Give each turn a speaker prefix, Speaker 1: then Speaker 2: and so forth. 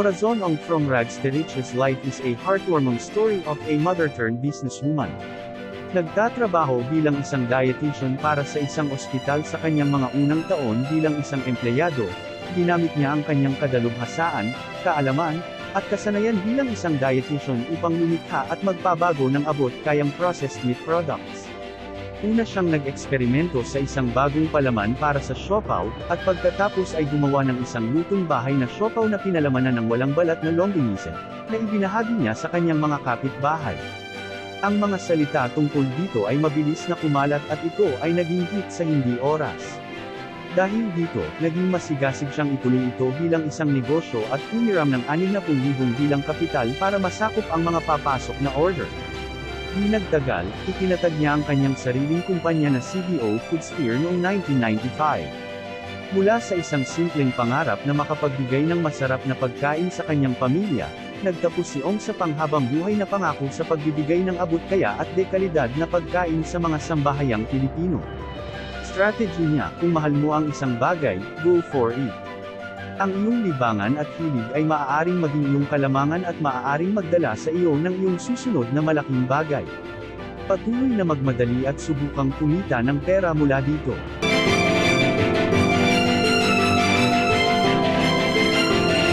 Speaker 1: Corazon Ong From Rags to Riches Life is a heartwarming story of a mother-turned-businesswoman. Nagtatrabaho bilang isang dietitian para sa isang ospital sa kanyang mga unang taon bilang isang empleyado, ginamit niya ang kanyang kadalubhasaan, kaalaman, at kasanayan bilang isang dietitian upang lumikha at magpabago ng abot kayang processed meat products. Una siyang nag-eksperimento sa isang bagong palaman para sa siopaw, at pagkatapos ay gumawa ng isang lutong bahay na siopaw na pinalamanan ng walang balat na longganise, na ibinahagi niya sa kanyang mga kapitbahay. Ang mga salita tungkol dito ay mabilis na kumalat at ito ay naging hit sa hindi oras. Dahil dito, naging masigasig siyang ituloy ito bilang isang negosyo at humiram ng 60,000 bilang kapital para masakop ang mga papasok na order. Di nagtagal, itinatag niya ang kanyang sariling kumpanya na CBO Foodsphere noong 1995. Mula sa isang simpleng pangarap na makapagbigay ng masarap na pagkain sa kanyang pamilya, nagtapos si Ong sa panghabang buhay na pangako sa pagbibigay ng abot kaya at dekalidad na pagkain sa mga sambahayang Pilipino. Strategy niya, kung mahal mo ang isang bagay, go for it. Ang iyong libangan at hilig ay maaaring maging iyong kalamangan at maaaring magdala sa iyo ng iyong susunod na malaking bagay. Patuloy na magmadali at subukang kumita ng pera mula dito.